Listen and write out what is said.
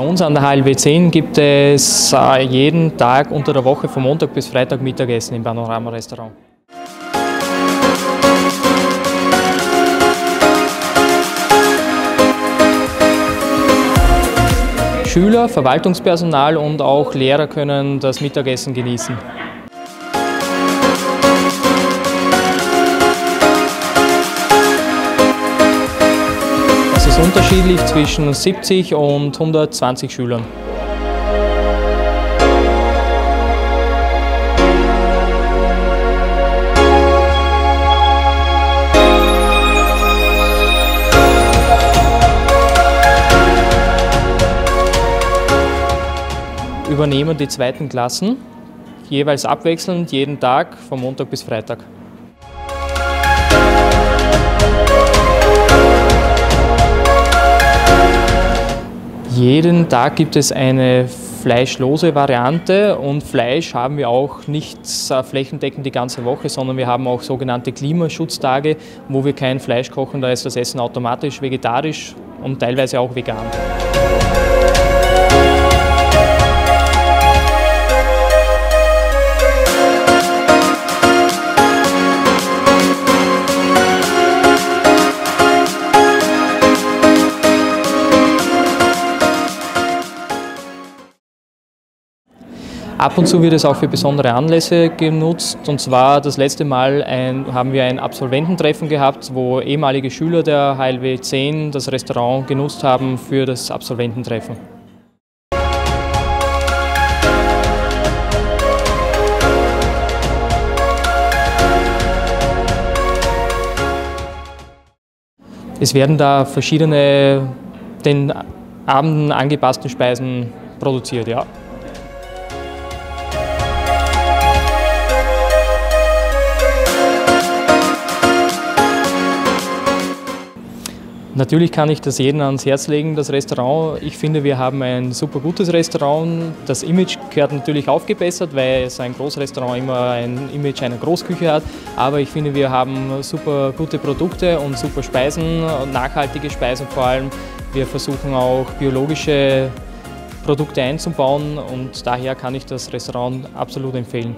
uns an der HLW 10 gibt es äh, jeden Tag unter der Woche von Montag bis Freitag Mittagessen im Panorama-Restaurant. Schüler, Verwaltungspersonal und auch Lehrer können das Mittagessen genießen. Ist unterschiedlich zwischen 70 und 120 Schülern. übernehmen die zweiten Klassen, jeweils abwechselnd jeden Tag, von Montag bis Freitag. Jeden Tag gibt es eine fleischlose Variante und Fleisch haben wir auch nicht flächendeckend die ganze Woche, sondern wir haben auch sogenannte Klimaschutztage, wo wir kein Fleisch kochen, da ist das Essen automatisch vegetarisch und teilweise auch vegan. Ab und zu wird es auch für besondere Anlässe genutzt. Und zwar das letzte Mal ein, haben wir ein Absolvententreffen gehabt, wo ehemalige Schüler der HLW 10 das Restaurant genutzt haben für das Absolvententreffen. Es werden da verschiedene den Abenden angepassten Speisen produziert, ja. Natürlich kann ich das jedem ans Herz legen, das Restaurant. Ich finde, wir haben ein super gutes Restaurant. Das Image gehört natürlich aufgebessert, weil es ein Großrestaurant immer ein Image einer Großküche hat. Aber ich finde, wir haben super gute Produkte und super Speisen, nachhaltige Speisen vor allem. Wir versuchen auch biologische Produkte einzubauen und daher kann ich das Restaurant absolut empfehlen.